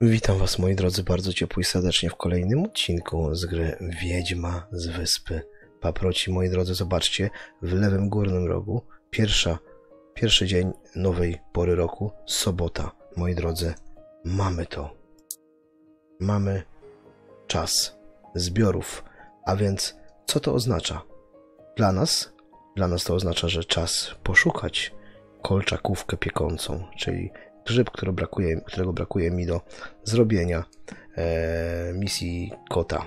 Witam Was moi drodzy bardzo ciepło i serdecznie w kolejnym odcinku z gry Wiedźma z Wyspy Paproci. Moi drodzy, zobaczcie, w lewym górnym rogu pierwsza, pierwszy dzień nowej pory roku, sobota. Moi drodzy, mamy to. Mamy czas zbiorów, a więc co to oznacza? Dla nas, dla nas to oznacza, że czas poszukać kolczakówkę piekącą, czyli grzyb, który brakuje, którego brakuje mi do zrobienia e, misji kota,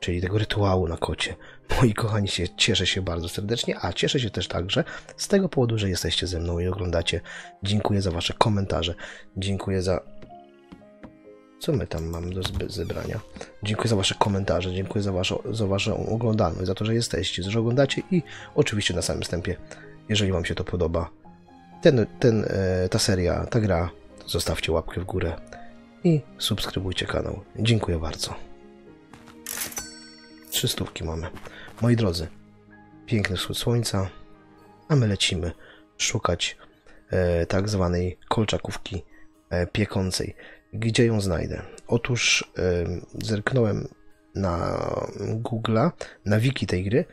czyli tego rytuału na kocie. Moi kochani, się, cieszę się bardzo serdecznie, a cieszę się też także z tego powodu, że jesteście ze mną i oglądacie. Dziękuję za wasze komentarze, dziękuję za... Co my tam mamy do zebrania? Dziękuję za wasze komentarze, dziękuję za waszą, za waszą oglądalność, za to, że jesteście, że oglądacie i oczywiście na samym wstępie, jeżeli wam się to podoba, ten, ten, e, ta seria, ta gra, zostawcie łapkę w górę i subskrybujcie kanał. Dziękuję bardzo. Trzy stówki mamy. Moi drodzy, piękny wschód słońca, a my lecimy szukać e, tak zwanej kolczakówki e, piekącej. Gdzie ją znajdę? Otóż e, zerknąłem na Google'a, na wiki tej gry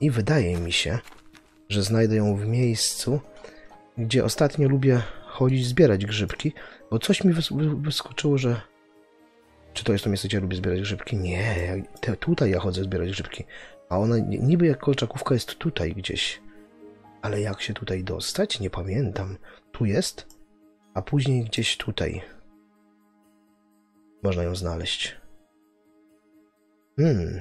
i wydaje mi się, że znajdę ją w miejscu, gdzie ostatnio lubię chodzić zbierać grzybki, bo coś mi wys- wy- wyskoczyło, że... Czy to jest to miejsce, gdzie ja lubię zbierać grzybki? Nie, te, tutaj ja chodzę zbierać grzybki. A ona ni- niby jak kolczakówka jest tutaj gdzieś. Ale jak się tutaj dostać? Nie pamiętam. Tu jest, a później gdzieś tutaj. Można ją znaleźć. Hmm.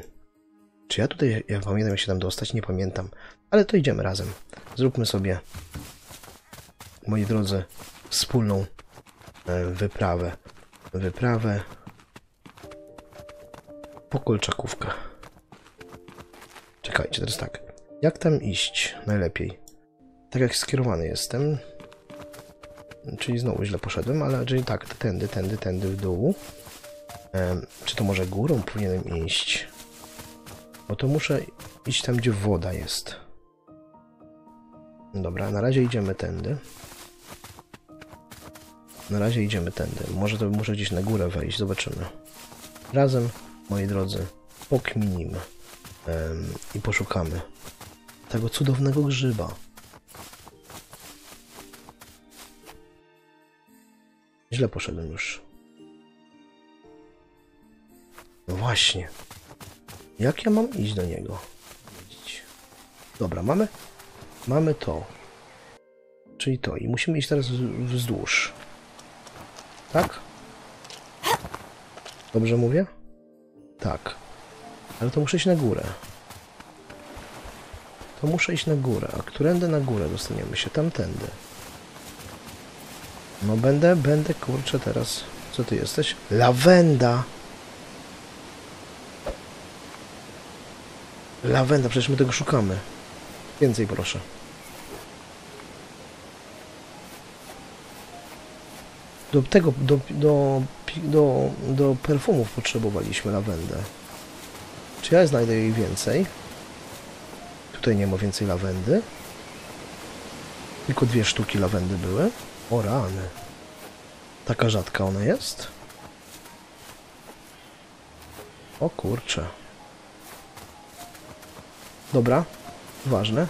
Czy ja tutaj, ja pamiętam jak się tam dostać? Nie pamiętam. Ale to idziemy razem. Zróbmy sobie moi drodzy, wspólną e, wyprawę. Wyprawę po kolczakówkę. Czekajcie, teraz tak. Jak tam iść najlepiej? Tak jak skierowany jestem. Czyli znowu źle poszedłem, ale czyli tak, tędy, tędy, tędy w dół. Em, czy to może górą powinienem iść? Bo to muszę iść tam, gdzie woda jest. Dobra, na razie idziemy tędy. Na razie idziemy tędy. Może to muszę gdzieś na górę wejść, zobaczymy. Razem, moi drodzy, pokminimy em, i poszukamy tego cudownego grzyba. Źle poszedłem już. No właśnie. Jak ja mam iść do niego? Dobra, mamy Mamy to. Czyli to. I musimy iść teraz wzdłuż. Tak? Dobrze mówię? Tak. Ale to muszę iść na górę. To muszę iść na górę. A którędy na górę dostaniemy się? Tamtędy. No będę, będę, kurczę teraz. Co ty jesteś? Lawenda! Lawenda, przecież my tego szukamy. Więcej proszę. Do tego, do, do, do, do perfumów potrzebowaliśmy lawendę. Czy ja znajdę jej więcej? Tutaj nie ma więcej lawendy. Tylko dwie sztuki lawendy były. O rany. Taka rzadka ona jest? O kurcze. Dobra, ważne.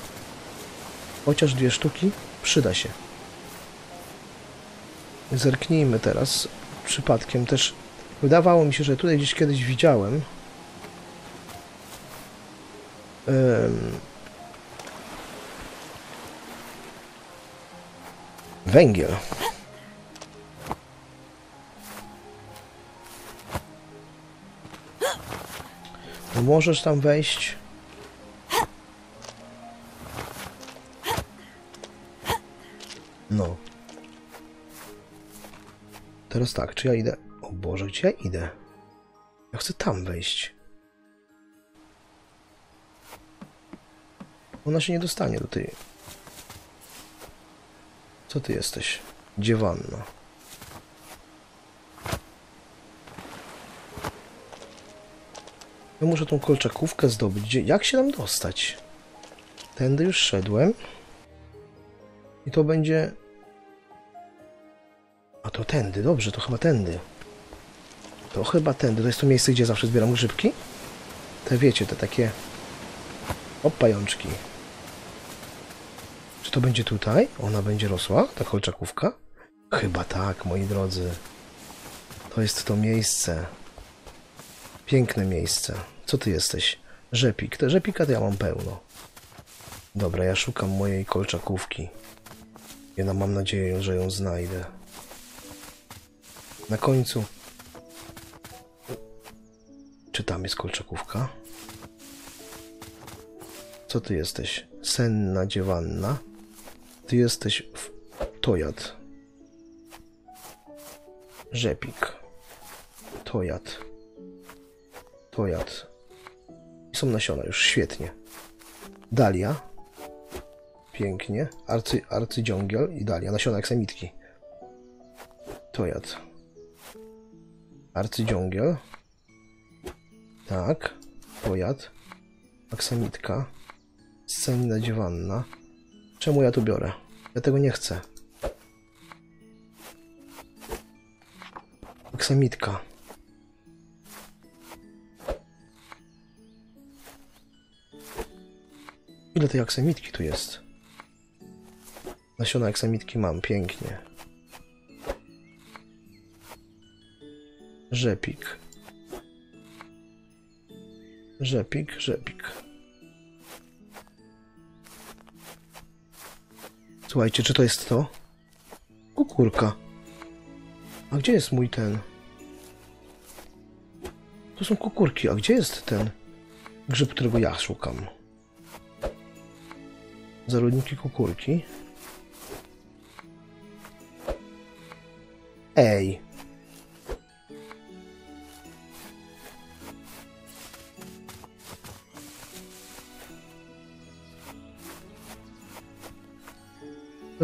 Chociaż dwie sztuki przyda się. Zerknijmy teraz. Przypadkiem też wydawało mi się, że tutaj gdzieś kiedyś widziałem. em, węgiel. No możesz tam wejść. No. Teraz tak, czy ja idę? O Boże, gdzie ja idę? Ja chcę tam wejść. Ona się nie dostanie do tej... Co ty jesteś? Dziewanna. Ja muszę tą kolczakówkę zdobyć. Jak się tam dostać? Tędy już szedłem. I to będzie... To tędy, dobrze, to chyba tędy. To chyba ten. To jest to miejsce, gdzie zawsze zbieram grzybki? Te wiecie, te takie... O, pajączki. Czy to będzie tutaj? Ona będzie rosła, ta kolczakówka? Chyba tak, moi drodzy. To jest to miejsce. Piękne miejsce. Co ty jesteś? Rzepik. Te rzepika to ja mam pełno. Dobra, ja szukam mojej kolczakówki. Ja mam nadzieję, że ją znajdę. Na końcu. Czy tam jest kolczakówka? Co ty jesteś? Senna dziewanna. Ty jesteś w tojad. Rzepik. Tojad. Tojad. Są nasiona już, świetnie. Dalia. Pięknie. Arcy, arcydziągiel i dalia. Nasiona aksamitki. Tojad. Arcydziągiel. Tak. Tojad. Aksamitka. Scenina dziewanna. Czemu ja to biorę? Ja tego nie chcę. Aksamitka. Ile tej aksamitki tu jest? Nasiona aksamitki mam, pięknie. Rzepik. Rzepik, rzepik. Słuchajcie, czy to jest to? Kukurka. A gdzie jest mój ten? To są kukurki, a gdzie jest ten grzyb, którego ja szukam? Zarodniki kukurki. Ej.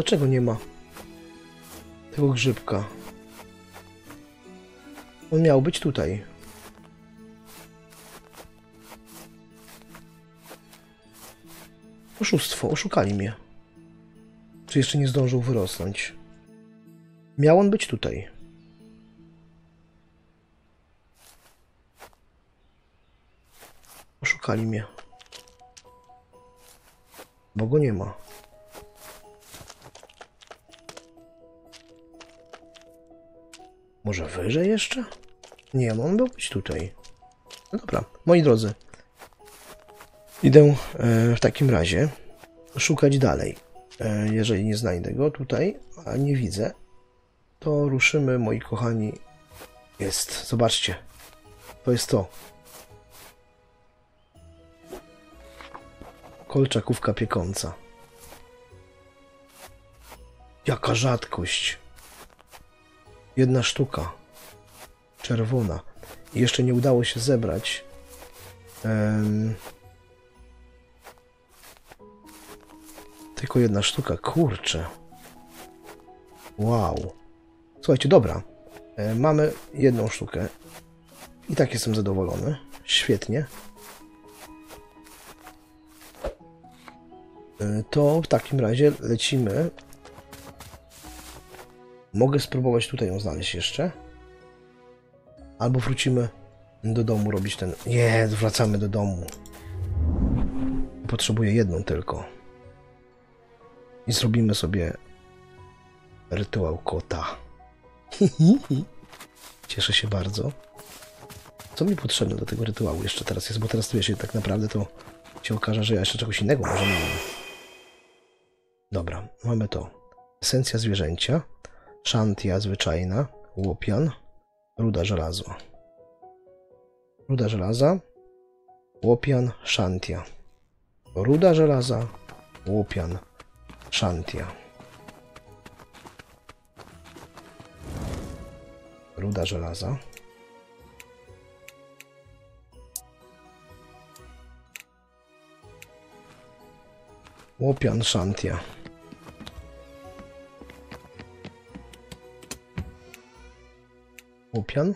Dlaczego nie ma tego grzybka? On miał być tutaj. Oszustwo, oszukali mnie. Czy jeszcze nie zdążył wyrosnąć? Miał on być tutaj. Oszukali mnie. Bo go nie ma. Może wyżej jeszcze? Nie, on miał być tutaj. No dobra, moi drodzy. Idę e, w takim razie szukać dalej. E, jeżeli nie znajdę go tutaj, a nie widzę, to ruszymy, moi kochani. Jest, zobaczcie. To jest to. Kolczakówka piekąca. Jaka rzadkość. Jedna sztuka. Czerwona. I jeszcze nie udało się zebrać. Um, tylko jedna sztuka. Kurczę. Wow. Słuchajcie, dobra. E, mamy jedną sztukę. I tak jestem zadowolony. Świetnie. E, to w takim razie lecimy. Mogę spróbować tutaj ją znaleźć jeszcze. Albo wrócimy do domu robić ten... Nie, wracamy do domu. Potrzebuję jedną tylko. I zrobimy sobie rytuał kota. Cieszę się bardzo. Co mi potrzebne do tego rytuału jeszcze teraz jest? Bo teraz wiesz, tak naprawdę to się okaże, że ja jeszcze czegoś innego może mam. Dobra, mamy to. Esencja zwierzęcia, szantia zwyczajna, łopian, ruda żelazo. Ruda żelaza, łopian, szantia. Ruda żelaza, łopian, szantia. ruda żelaza. Łopian Shantia. Łopian.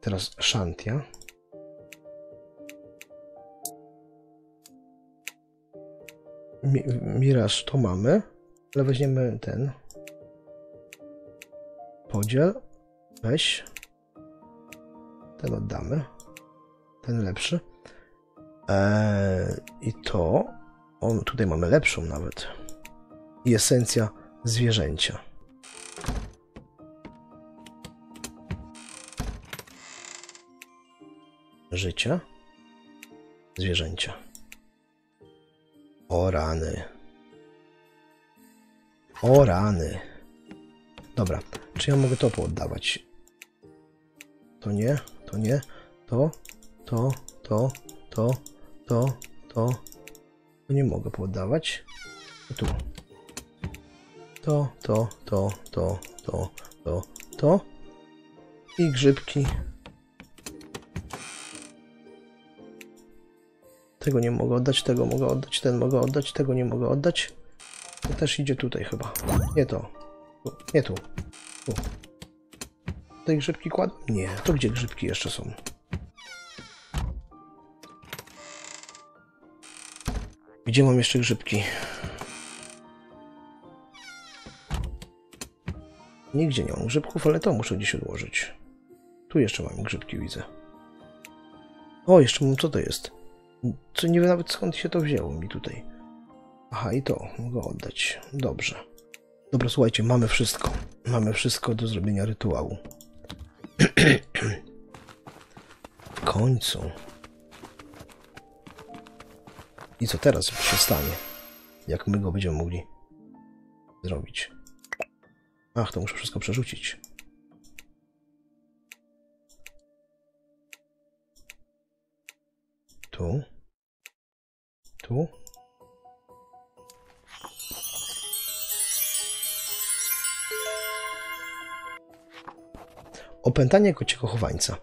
Teraz Shantia. Mi Miraż to mamy. Ale weźmiemy ten. Podziel. Weź. Ten oddamy. Ten lepszy. Eee, I to. O, tutaj mamy lepszą nawet. I esencja zwierzęcia. Życia. Zwierzęcia. O rany. O rany. Dobra, czy ja mogę to pooddawać? To nie, to nie, to, to, to, to, to, to. To nie mogę pooddawać. Tu. To, to, to, to, to, to, to. I grzybki. Tego nie mogę oddać, tego mogę oddać, ten mogę oddać, tego nie mogę oddać. To też idzie tutaj chyba. Nie to. Nie tu. Tu. Grzybki kładę? Nie. To gdzie grzybki jeszcze są? Gdzie mam jeszcze grzybki? Nigdzie nie mam grzybków, ale to muszę gdzieś odłożyć. Tu jeszcze mam grzybki, widzę. O, jeszcze mam, co to jest? Co nie wiem nawet skąd się to wzięło mi tutaj. Aha, i to mogę oddać. Dobrze. Dobra, słuchajcie, mamy wszystko. Mamy wszystko do zrobienia rytuału. w końcu. I co teraz się stanie? Jak my go będziemy mogli zrobić? Ach, to muszę wszystko przerzucić. Tu. Tu. Opętanie kociego chowańca.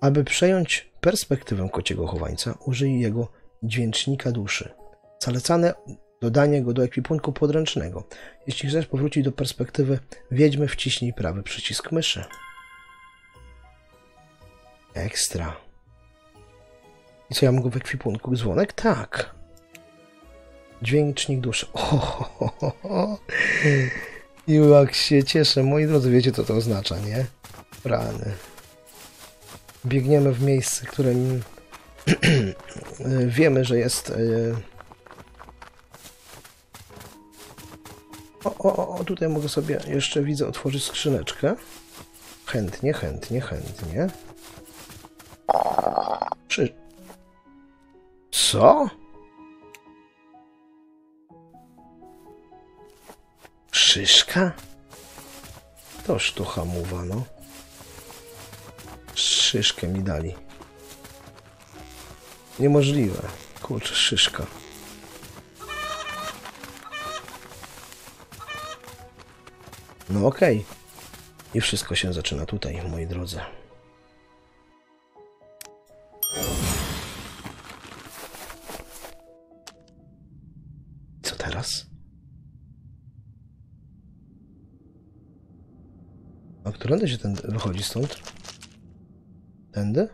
Aby przejąć perspektywę kociego chowańca, użyj jego dźwięcznika duszy. Zalecane dodanie go do ekwipunku podręcznego. Jeśli chcesz powrócić do perspektywy wiedźmy, wciśnij prawy przycisk myszy. Ekstra. I co, ja mogę w ekwipunku dzwonek? Tak. Dźwięcznik duszy. O, ho, ho, ho. I jak się cieszę. Moi drodzy, wiecie co to oznacza, nie? Rany. Biegniemy w miejsce, którym wiemy, że jest... O, o, o, tutaj mogę sobie jeszcze, widzę, otworzyć skrzyneczkę. Chętnie, chętnie, chętnie. Przy... Co? Szyszka? Toż to hamuwa, no. Szyszkę mi dali. Niemożliwe. Kurczę, szyszka. No okej. Okay. I wszystko się zaczyna tutaj, moi drodzy. Co teraz? A którędy się ten wychodzi stąd? Tędy?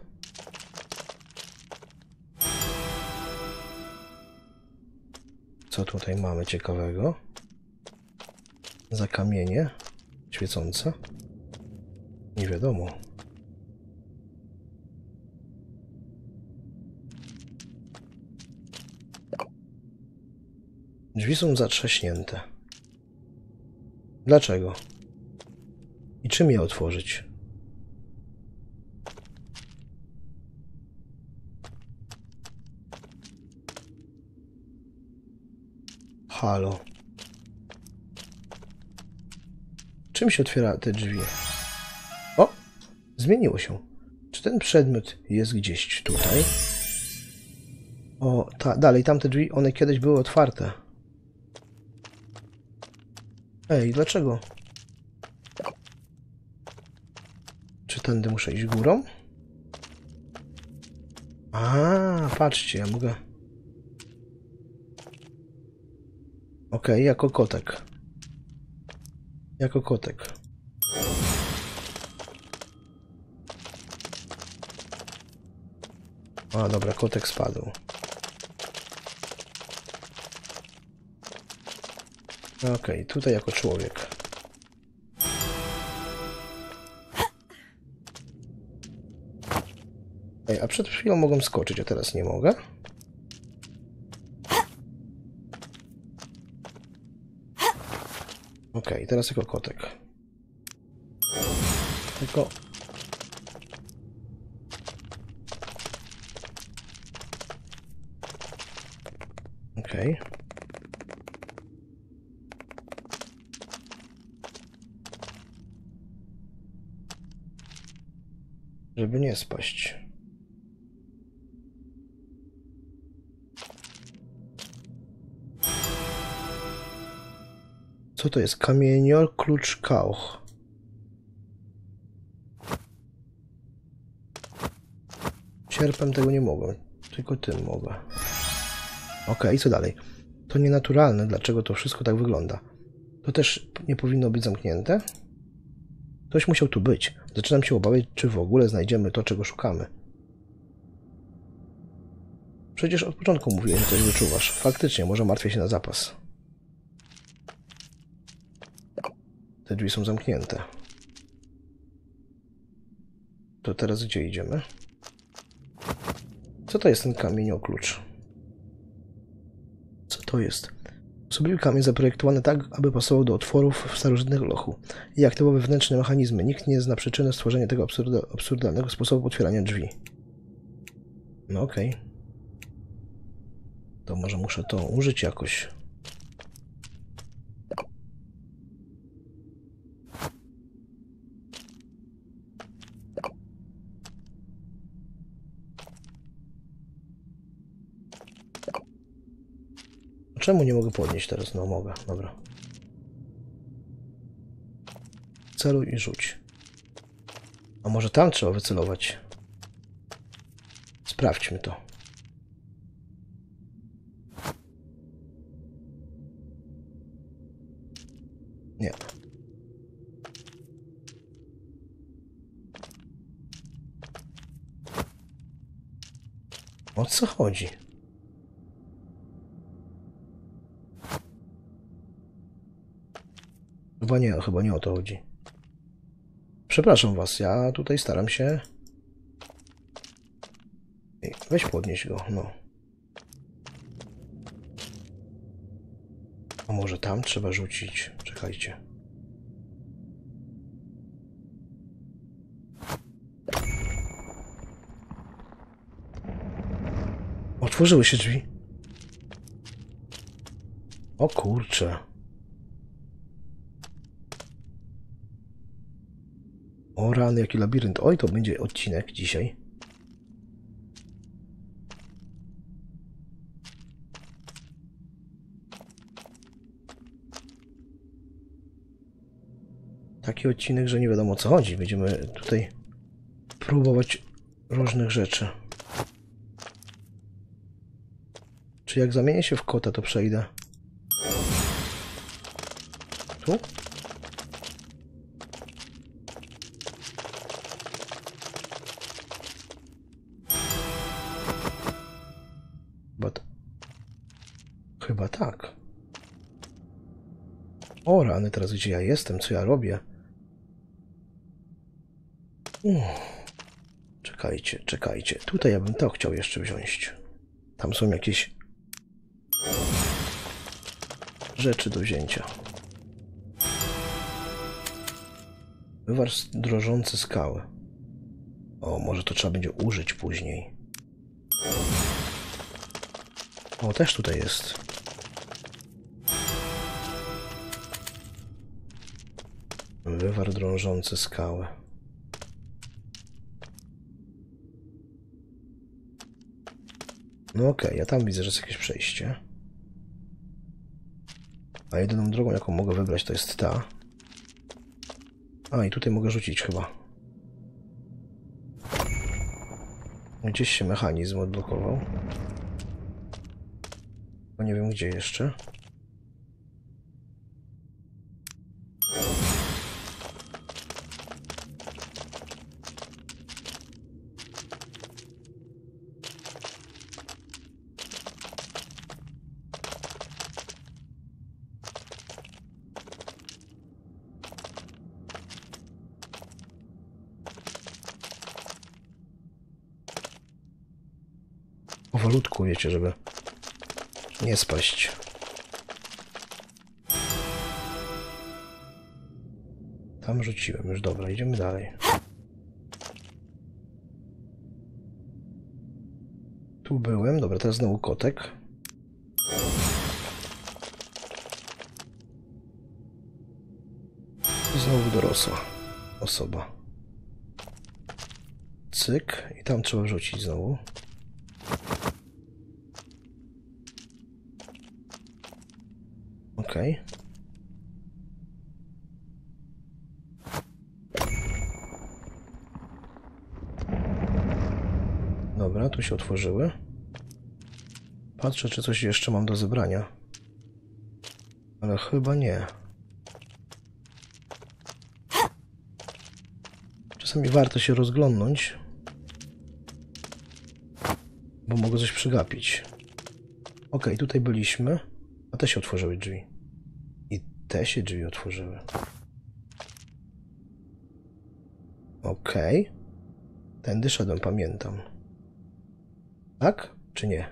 Co tutaj mamy ciekawego? Zakamienie świecące? Nie wiadomo. Drzwi są zatrzaśnięte. Dlaczego? I czym je otworzyć? Halo. Czym się otwiera te drzwi? O! Zmieniło się. Czy ten przedmiot jest gdzieś tutaj? O, ta, dalej, tamte drzwi, one kiedyś były otwarte. Ej, dlaczego? Czy tędy muszę iść górą? A, patrzcie, ja mogę... Ok, jako kotek jako kotek. A, dobra, kotek spadł. Okej, okay, tutaj jako człowiek. Ej, a przed chwilą mogłem skoczyć, a teraz nie mogę? Teraz jako kotek. Tylko... Okej. Żeby nie spaść. Co to jest? Kamienior, klucz, kauch. Sierpem tego nie mogę, tylko tym mogę. Ok, i co dalej? To nienaturalne, dlaczego to wszystko tak wygląda. To też nie powinno być zamknięte? Ktoś musiał tu być. Zaczynam się obawiać, czy w ogóle znajdziemy to, czego szukamy. Przecież od początku mówiłem, że coś wyczuwasz. Faktycznie, może martwię się na zapas. Te drzwi są zamknięte. To teraz gdzie idziemy? Co to jest ten kamienioklucz? Co to jest? Osobliwy kamień zaprojektowany tak, aby pasował do otworów w starożytnych lochu i aktywował wewnętrzne mechanizmy. Nikt nie zna przyczyny stworzenia tego absurda, absurdalnego sposobu otwierania drzwi. No okej. Okay. To może muszę to użyć jakoś. Czemu nie mogę podnieść teraz? No mogę, dobra. Celuj i rzuć. A może tam trzeba wycelować? Sprawdźmy to. Nie. O co chodzi? Chyba nie, chyba nie o to chodzi. Przepraszam was, ja tutaj staram się... Weź podnieś go, no. A może tam trzeba rzucić? Czekajcie. Otworzyły się drzwi. O kurcze. O rany, jaki labirynt. Oj, to będzie odcinek dzisiaj. Taki odcinek, że nie wiadomo o co chodzi. Będziemy tutaj próbować różnych rzeczy. Czy jak zamienię się w kota, to przejdę? Teraz gdzie ja jestem, co ja robię? Czekajcie, czekajcie. Tutaj ja bym to chciał jeszcze wziąć. Tam są jakieś rzeczy do wzięcia. Wywar drożący skały. O, może to trzeba będzie użyć później. O, też tutaj jest. Wywar drążący skałę. No okej, okay, ja tam widzę, że jest jakieś przejście. A jedyną drogą, jaką mogę wybrać, to jest ta. A, i tutaj mogę rzucić chyba. Gdzieś się mechanizm odblokował. Bo nie wiem gdzie jeszcze. Wiecie, żeby nie spaść. Tam rzuciłem, już dobra, idziemy dalej. Tu byłem, dobra, teraz znowu kotek. Znowu dorosła osoba. Cyk, i tam trzeba rzucić znowu. Okej. Dobra, tu się otworzyły. Patrzę, czy coś jeszcze mam do zebrania. Ale chyba nie. Czasami warto się rozglądnąć, bo mogę coś przegapić. Ok, tutaj byliśmy, a te się otworzyły drzwi. Te się drzwi otworzyły. Ok. Tędy szedłem, pamiętam. Tak? Czy nie?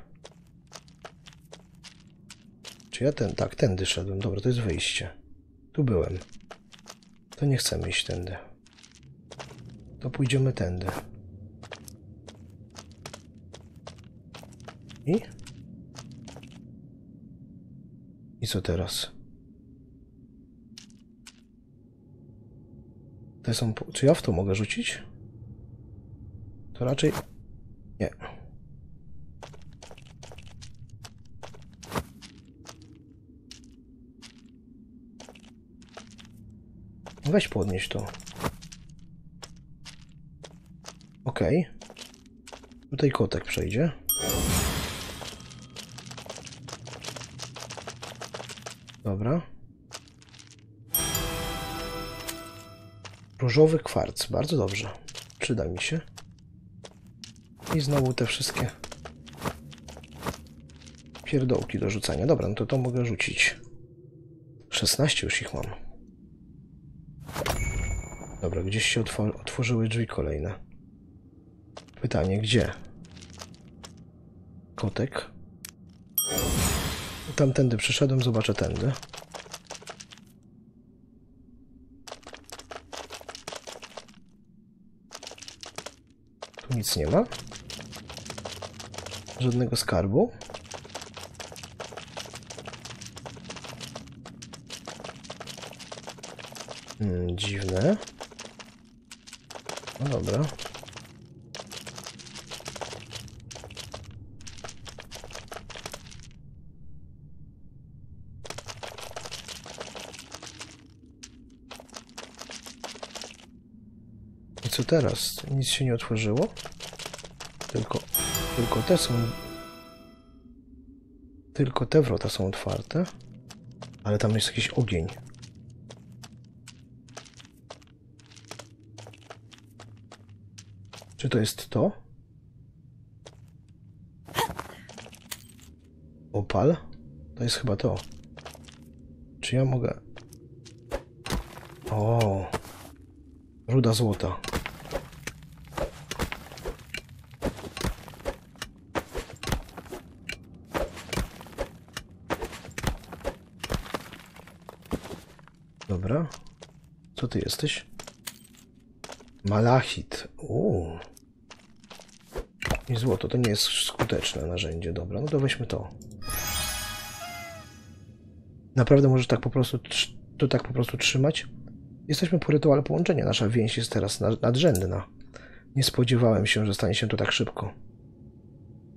Czy ja ten... Tak, tędy szedłem. Dobra, to jest wyjście. Tu byłem. To nie chcemy iść tędy. To pójdziemy tędy. I? I co teraz? Te są... Czy ja w to mogę rzucić? To raczej... Nie. Weź podnieś to. Okej. Tutaj kotek przejdzie. Dobra. Różowy kwarc. Bardzo dobrze. Przyda mi się. I znowu te wszystkie pierdołki do rzucania. Dobra, no to to mogę rzucić. 16 już ich mam. Dobra, gdzieś się otwo otworzyły drzwi kolejne. Pytanie, gdzie? Kotek. Tamtędy przyszedłem, zobaczę tędy. Tu nic nie ma. Żadnego skarbu. Hmm, dziwne. No dobra. Co teraz? Nic się nie otworzyło? Tylko, tylko te są... Tylko te wrota są otwarte. Ale tam jest jakiś ogień. Czy to jest to? Opal? To jest chyba to. Czy ja mogę... O, Ruda złota. Dobra. Co ty jesteś? Malachit. Uuu. I złoto to nie jest skuteczne narzędzie. Dobra, no to weźmy to. Naprawdę możesz tak po prostu to tak po prostu trzymać? Jesteśmy po rytuale połączenia. Nasza więź jest teraz na- nadrzędna. Nie spodziewałem się, że stanie się to tak szybko.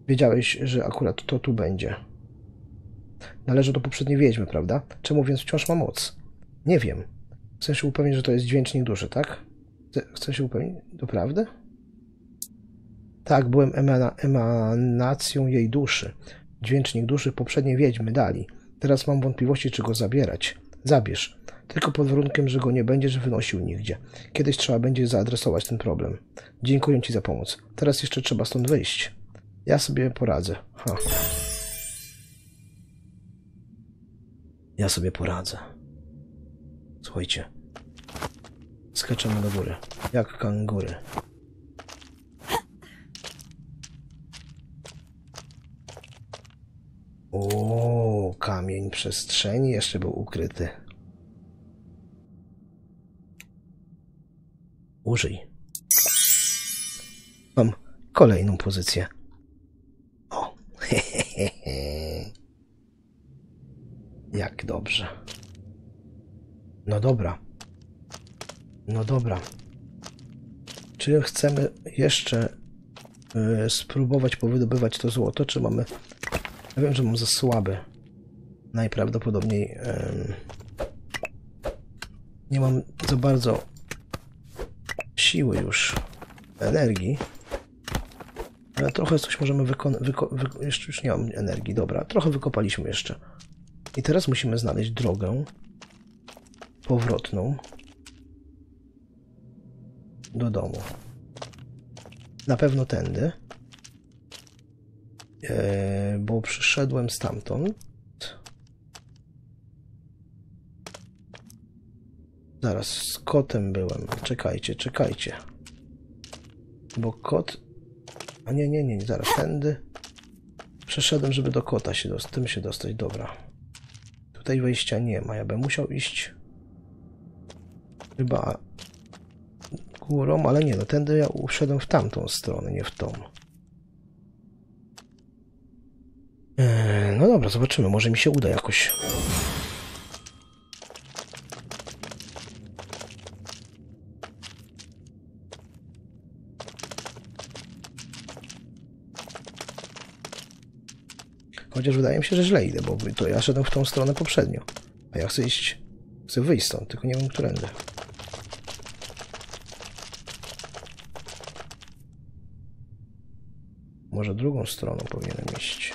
Wiedziałeś, że akurat to tu będzie. Należy do poprzedniej wiedźmy, prawda? Czemu więc wciąż ma moc? Nie wiem. Chcesz się upewnić, że to jest dźwięcznik duszy, tak? Chce- Chcesz się upewnić? Doprawdy? Tak, byłem emana, emanacją jej duszy. Dźwięcznik duszy poprzedniej wiedźmy dali. Teraz mam wątpliwości, czy go zabierać. Zabierz. Tylko pod warunkiem, że go nie będziesz wynosił nigdzie. Kiedyś trzeba będzie zaadresować ten problem. Dziękuję ci za pomoc. Teraz jeszcze trzeba stąd wyjść. Ja sobie poradzę. Ha. Ja sobie poradzę. Słuchajcie. Skaczemy do góry. Jak kangury. kamień przestrzeni jeszcze był ukryty. Użyj. Mam kolejną pozycję. O, Jak dobrze. No dobra. No dobra. Czy chcemy jeszcze y, spróbować powydobywać to złoto, czy mamy... Ja wiem, że mam za słaby. Najprawdopodobniej ym, nie mam za bardzo siły już, energii. Ale trochę coś możemy wykonać. Wyko wy jeszcze już nie mam energii, dobra. Trochę wykopaliśmy jeszcze. I teraz musimy znaleźć drogę powrotną do domu. Na pewno tędy. E, bo przyszedłem stamtąd. Zaraz, z kotem byłem. Czekajcie, czekajcie. Bo kot... A nie, nie, nie, zaraz, tędy. Przeszedłem, żeby do kota się dostać, tym się dostać, dobra. Tutaj wejścia nie ma, ja bym musiał iść... Chyba... Górą, ale nie, no tędy ja uszedłem w tamtą stronę, nie w tą. Eee, no dobra, zobaczymy, może mi się uda jakoś. Chociaż wydaje mi się, że źle idę, bo to ja szedłem w tą stronę poprzednio. A ja chcę iść, chcę wyjść stąd, tylko nie wiem, którędy. Może drugą stroną powinienem iść.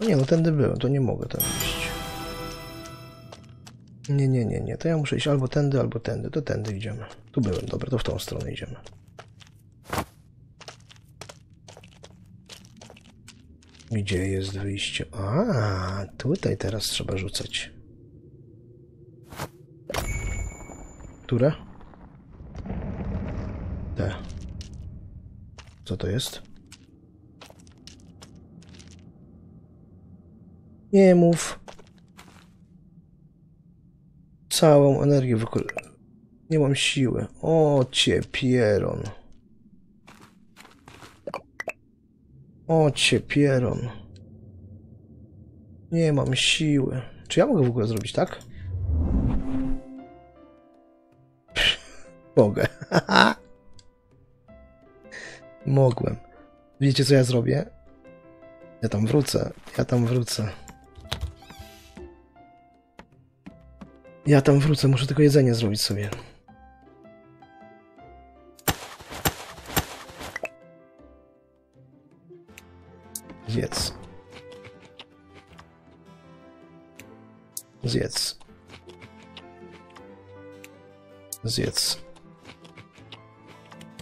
Nie, no tędy byłem, to nie mogę tam iść. Nie, nie, nie, nie, to ja muszę iść albo tędy, albo tędy, to tędy idziemy. Tu byłem, dobra, to w tą stronę idziemy. Gdzie jest wyjście? A, tutaj teraz trzeba rzucać. Które? Te. Co to jest? Nie mów. Całą energię wykorzystam. Nie mam siły. O cię, Pieron. O cię. Nie mam siły. Czy ja mogę w ogóle zrobić tak? Mogę. Mogłem. Wiecie, co ja zrobię? Ja tam wrócę. Ja tam wrócę. Ja tam wrócę. Muszę tylko jedzenie zrobić sobie. Zjedz. Zjedz. Zjedz.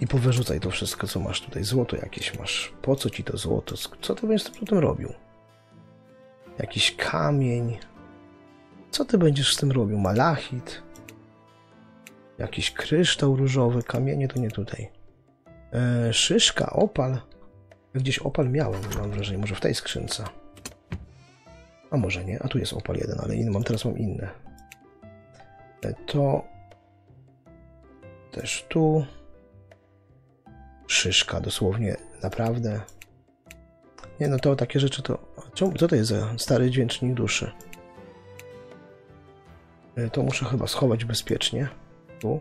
I powyrzucaj to wszystko, co masz tutaj. Złoto jakieś masz. Po co ci to złoto? Co ty będziesz z tym robił? Jakiś kamień. Co ty będziesz z tym robił? Malachit? Jakiś kryształ różowy? Kamienie to nie tutaj. E, szyszka, opal. Gdzieś opal miałem, mam wrażenie. Może w tej skrzynce. A może nie. A tu jest opal jeden, ale inny mam. Teraz mam inne. E, to... Też tu. Szyszka, dosłownie. Naprawdę. Nie no, to takie rzeczy to... Co to jest za stary dźwięcznik duszy? E, to muszę chyba schować bezpiecznie. Tu.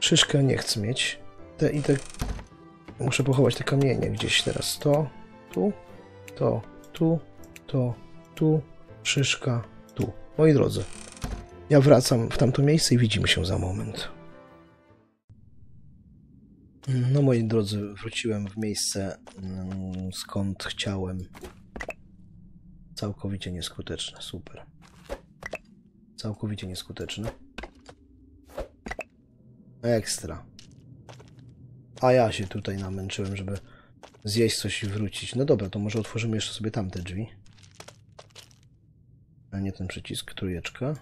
Szyszkę nie chcę mieć. Te i te... Muszę pochować te kamienie gdzieś teraz. To, tu, to, tu, to, tu, szyszka, tu. Moi drodzy, ja wracam w tamto miejsce i widzimy się za moment. No moi drodzy, wróciłem w miejsce, mm, skąd chciałem. Całkowicie nieskuteczne, super. Całkowicie nieskuteczny. Ekstra. A ja się tutaj namęczyłem, żeby zjeść coś i wrócić. No dobra, to może otworzymy jeszcze sobie tamte drzwi. A nie ten przycisk, trójeczka.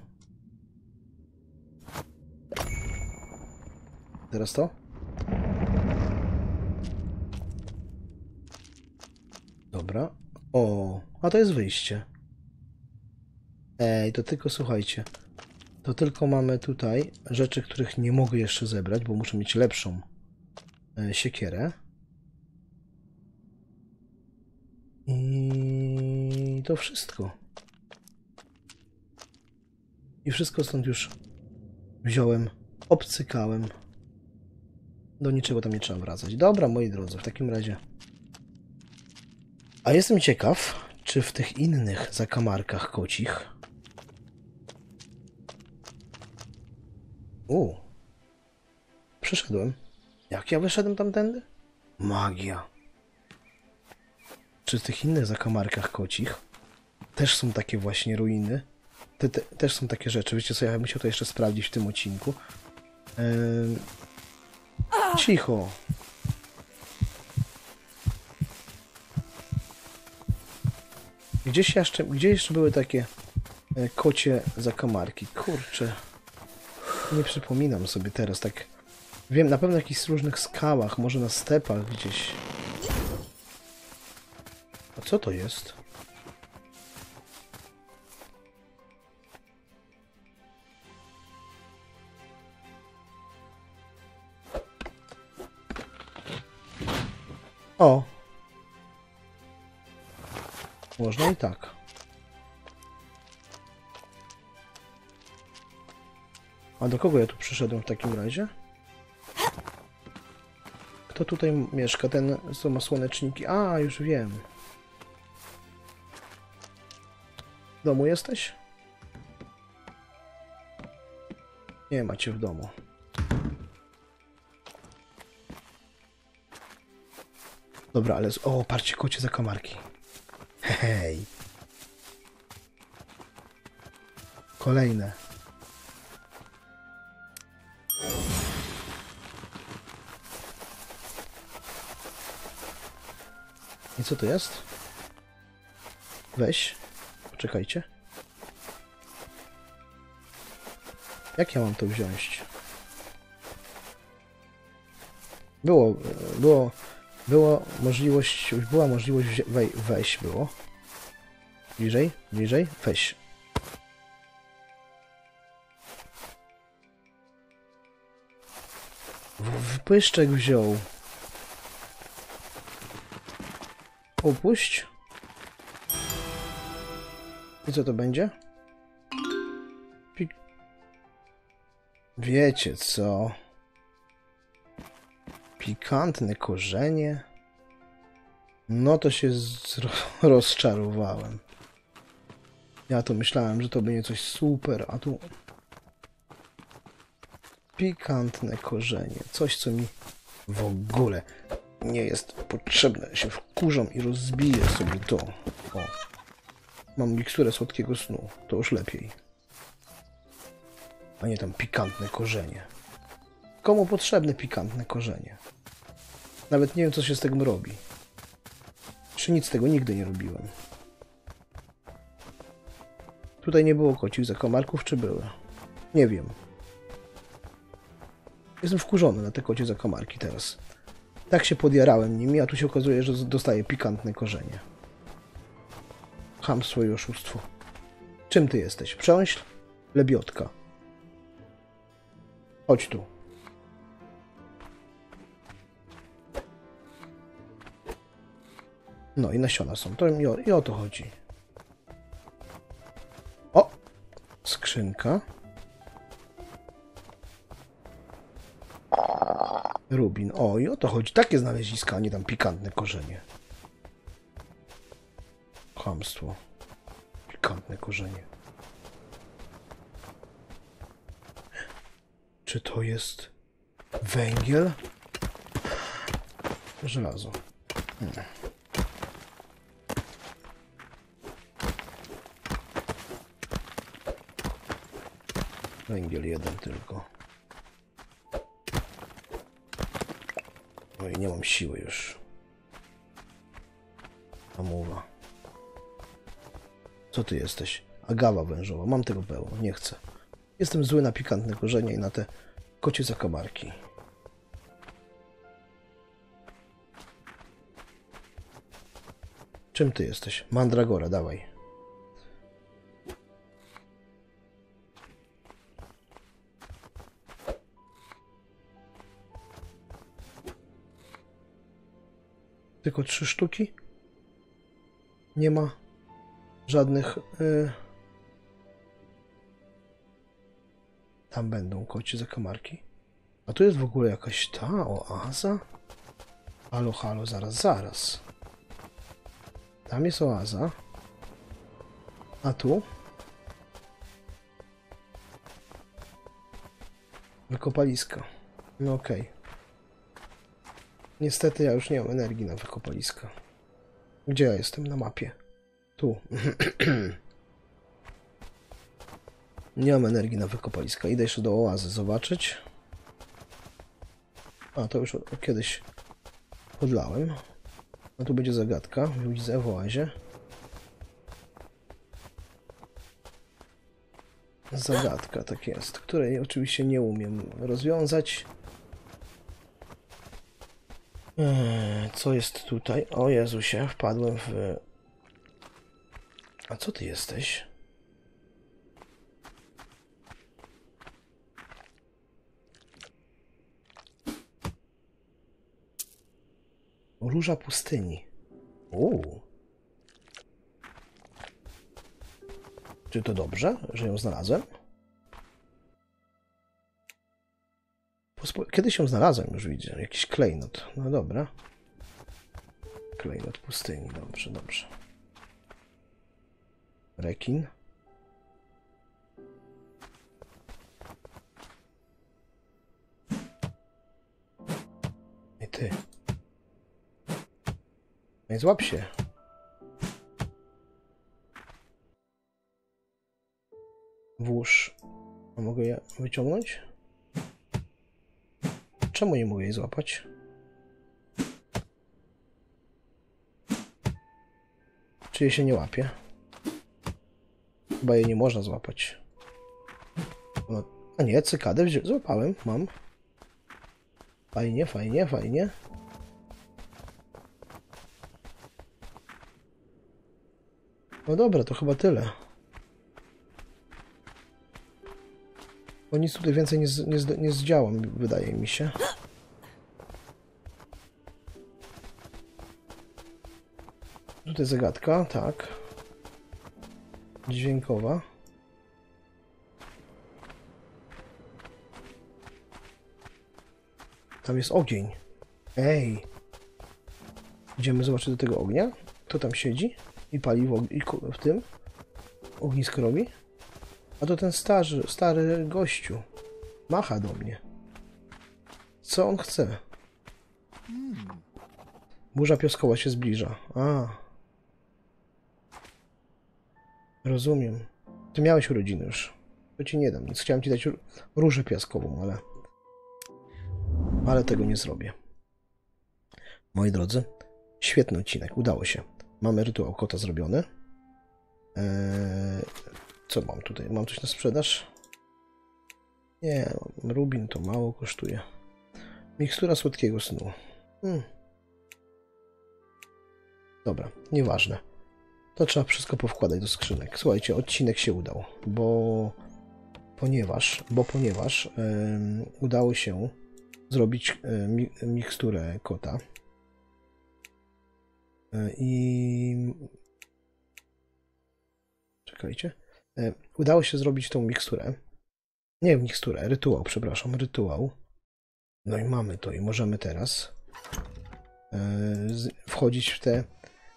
Teraz to? Dobra. O, a to jest wyjście. Ej, to tylko słuchajcie. To tylko mamy tutaj rzeczy, których nie mogę jeszcze zebrać, bo muszę mieć lepszą siekierę. I to wszystko. I wszystko stąd już wziąłem, obcykałem. Do niczego tam nie trzeba wracać. Dobra, moi drodzy, w takim razie. A jestem ciekaw, czy w tych innych zakamarkach kocich. U. Przeszedłem. Jak ja wyszedłem tamtędy? Magia. Czy w tych innych zakamarkach kocich też są takie właśnie ruiny? Te, te, też są takie rzeczy. Wiecie co, ja bym musiał to jeszcze sprawdzić w tym odcinku. Ym... Cicho. Gdzieś jeszcze, gdzie jeszcze były takie e, kocie zakamarki? Kurczę. Nie przypominam sobie teraz tak. Wiem, na pewno w jakichś różnych skałach, może na stepach gdzieś. A co to jest? O! Można i tak. A do kogo ja tu przyszedłem w takim razie? Kto tutaj mieszka? Ten, co ma słoneczniki? A, już wiem. W domu jesteś? Nie macie w domu. Dobra, ale... z- O, patrzcie, kocie zakamarki. Hej. Kolejne. I co to jest? Weź. Poczekajcie. Jak ja mam to wziąć? Było, było, było możliwość, była możliwość wej, weź było. Bliżej, bliżej, weź. W- Wpyszczek wziął. Upuść. I co to będzie? Pik... Wiecie co? Pikantne korzenie. No to się rozczarowałem. Ja to myślałem, że to będzie coś super, a tu... Pikantne korzenie. Coś, co mi w ogóle nie jest potrzebne. Się wkurzam i rozbiję sobie to. O. Mam miksturę słodkiego snu. To już lepiej. A nie tam pikantne korzenie. Komu potrzebne pikantne korzenie? Nawet nie wiem, co się z tego robi. Czy nic z tego nigdy nie robiłem. Tutaj nie było kocich zakamarków, czy były? Nie wiem. Jestem wkurzony na te kocie zakamarki teraz. Tak się podjarałem nimi, a tu się okazuje, że dostaję pikantne korzenie. Chamstwo i oszustwo. Czym ty jesteś? Prząśl? Lebiotka. Chodź tu. No i nasiona są. To i o, i o to chodzi. O! Skrzynka. Rubin. O, i o to chodzi. Takie znaleziska, a nie tam pikantne korzenie. Chamstwo. Pikantne korzenie. Czy to jest węgiel? Żelazo. Hmm. Węgiel jeden tylko. Oj, nie mam siły już. Amuwa. Co ty jesteś? Agawa wężowa. Mam tego pełno. Nie chcę. Jestem zły na pikantne korzenie i na te kocie zakomarki. Czym ty jesteś? Mandragora, dawaj. Tylko trzy sztuki? Nie ma żadnych. Y... Tam będą kocie zakamarki. A tu jest w ogóle jakaś ta oaza? Halo, halo, zaraz, zaraz. Tam jest oaza. A tu? Wykopaliska. No okej. Okay. Niestety ja już nie mam energii na wykopaliska. Gdzie ja jestem na mapie? Tu. nie mam energii na wykopaliska. Idę jeszcze do oazy zobaczyć. A, to już kiedyś podlałem. A tu będzie zagadka. Widzę w oazie. Zagadka, tak jest, której oczywiście nie umiem rozwiązać. Eee, co jest tutaj? O Jezusie, wpadłem w... A co ty jesteś? Róża pustyni. Uuu. Czy to dobrze, że ją znalazłem? Kiedyś ją znalazłem, już widzę. Jakiś klejnot. No dobra. Klejnot pustyni. Dobrze, dobrze. Rekin. I ty. No i złap się. Włóż. A mogę je wyciągnąć? Czemu nie mogę jej złapać? Czy jej się nie łapie? Chyba jej nie można złapać. No, a nie, cykadę złapałem, mam. Fajnie, fajnie, fajnie. No dobra, to chyba tyle. Bo nic tutaj więcej nie, nie, nie zdziałam, wydaje mi się. Tutaj zagadka, tak. Dźwiękowa. Tam jest ogień. Ej. Idziemy zobaczyć do tego ognia. Kto tam siedzi i pali w, w tym? Ognisko robi? A to ten starzy, stary gościu. Macha do mnie. Co on chce? Burza piaskowa się zbliża. A. Rozumiem. Ty miałeś urodziny już. To ci nie dam nic. Chciałem ci dać różę piaskową, ale... Ale tego nie zrobię. Moi drodzy, świetny odcinek. Udało się. Mamy rytuał kota zrobiony. Eee, co mam tutaj? Mam coś na sprzedaż? Nie, rubin to mało kosztuje. Mikstura słodkiego snu. Hmm. Dobra, nieważne. To trzeba wszystko powkładać do skrzynek. Słuchajcie, odcinek się udał, bo ponieważ, bo ponieważ udało się zrobić miksturę kota yy, i czekajcie E, udało się zrobić tą miksturę. Nie miksturę, rytuał, przepraszam, rytuał. No i mamy to i możemy teraz e, wchodzić w te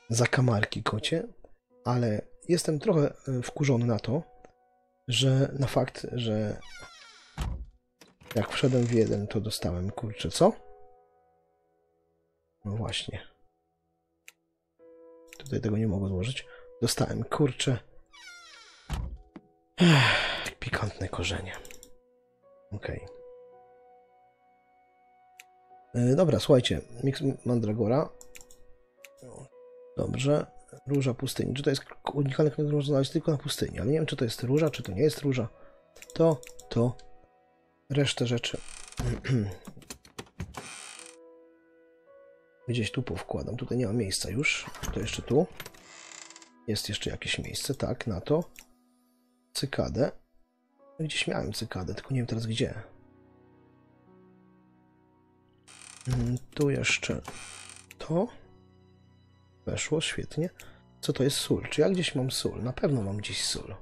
zakamarki kocie, ale jestem trochę e, wkurzony na to, że na fakt, że jak wszedłem w jeden, to dostałem, kurczę, co? No właśnie. Tutaj tego nie mogę złożyć. Dostałem, kurczę, Ech, pikantne korzenie. Okej. Okay. E, dobra, słuchajcie. Mix Mandragora. Dobrze. Róża pustyni. Czy to jest unikalny który można znaleźć tylko na pustyni? Ale nie wiem, czy to jest róża, czy to nie jest róża. To, to. Resztę rzeczy. Gdzieś tu powkładam. Tutaj nie ma miejsca już. To jeszcze tu. Jest jeszcze jakieś miejsce, tak, na to. Cykadę. No Gdzieś miałem cykadę, tylko nie wiem teraz gdzie. Mm, Tu jeszcze to. Weszło, świetnie. Co to jest sól? Czy ja gdzieś mam sól? Na pewno mam gdzieś sól.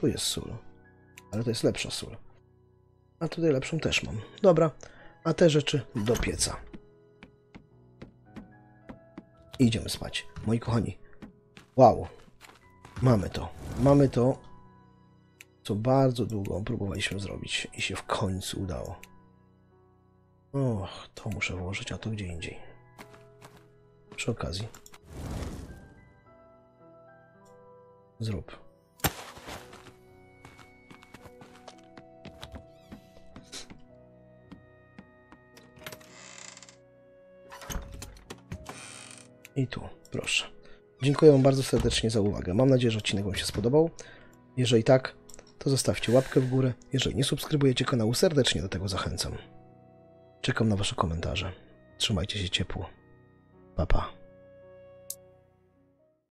Tu jest sól. Ale to jest lepsza sól. A tutaj lepszą też mam. Dobra. A te rzeczy do pieca. Idziemy spać. Moi kochani. Wow. Mamy to. Mamy to, co bardzo długo próbowaliśmy zrobić i się w końcu udało. Och, to muszę włożyć, a to gdzie indziej. Przy okazji. Zrób. I tu, proszę. Dziękuję Wam bardzo serdecznie za uwagę. Mam nadzieję, że odcinek Wam się spodobał. Jeżeli tak, to zostawcie łapkę w górę. Jeżeli nie subskrybujecie kanału, serdecznie do tego zachęcam. Czekam na Wasze komentarze. Trzymajcie się ciepło. Papa.